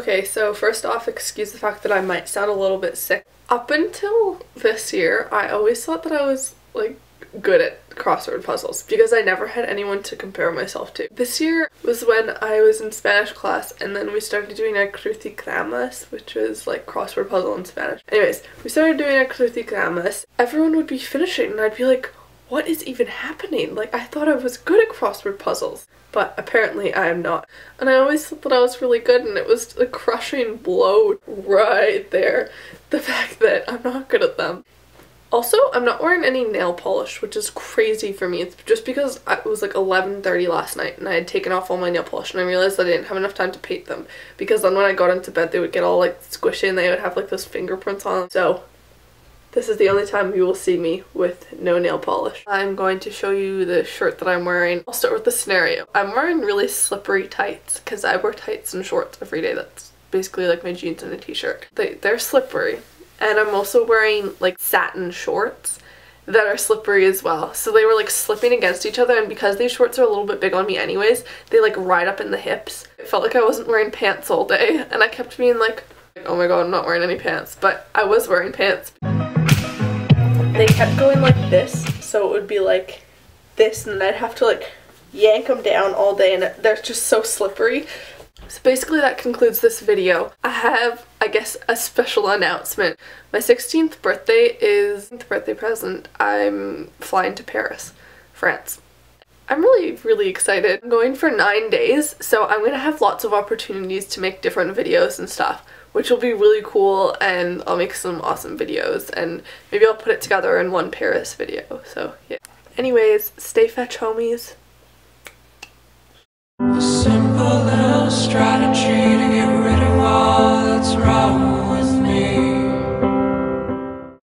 Okay, so first off, excuse the fact that I might sound a little bit sick. Up until this year, I always thought that I was like good at crossword puzzles because I never had anyone to compare myself to. This year was when I was in Spanish class and then we started doing a crucigramas, which was like crossword puzzle in Spanish. Anyways, we started doing a crucigramas. Everyone would be finishing and I'd be like, what is even happening? Like I thought I was good at crossword puzzles, but apparently I am not. And I always thought that I was really good and it was a crushing blow right there. The fact that I'm not good at them. Also, I'm not wearing any nail polish, which is crazy for me. It's just because it was like 11.30 last night and I had taken off all my nail polish and I realized I didn't have enough time to paint them because then when I got into bed they would get all like squishy and they would have like those fingerprints on them. So this is the only time you will see me with no nail polish. I'm going to show you the shirt that I'm wearing. I'll start with the scenario. I'm wearing really slippery tights because I wear tights and shorts every day. That's basically like my jeans and a t-shirt. They, they're slippery and I'm also wearing like satin shorts that are slippery as well. So they were like slipping against each other and because these shorts are a little bit big on me anyways, they like ride up in the hips. It felt like I wasn't wearing pants all day and I kept being like, oh my god, I'm not wearing any pants. But I was wearing pants. They kept going like this, so it would be like this and then I'd have to like yank them down all day and they're just so slippery. So basically that concludes this video. I have, I guess, a special announcement. My 16th birthday is birthday present. I'm flying to Paris, France. I'm really, really excited. I'm going for nine days, so I'm going to have lots of opportunities to make different videos and stuff, which will be really cool, and I'll make some awesome videos, and maybe I'll put it together in one Paris video, so yeah. Anyways, stay fetch homies.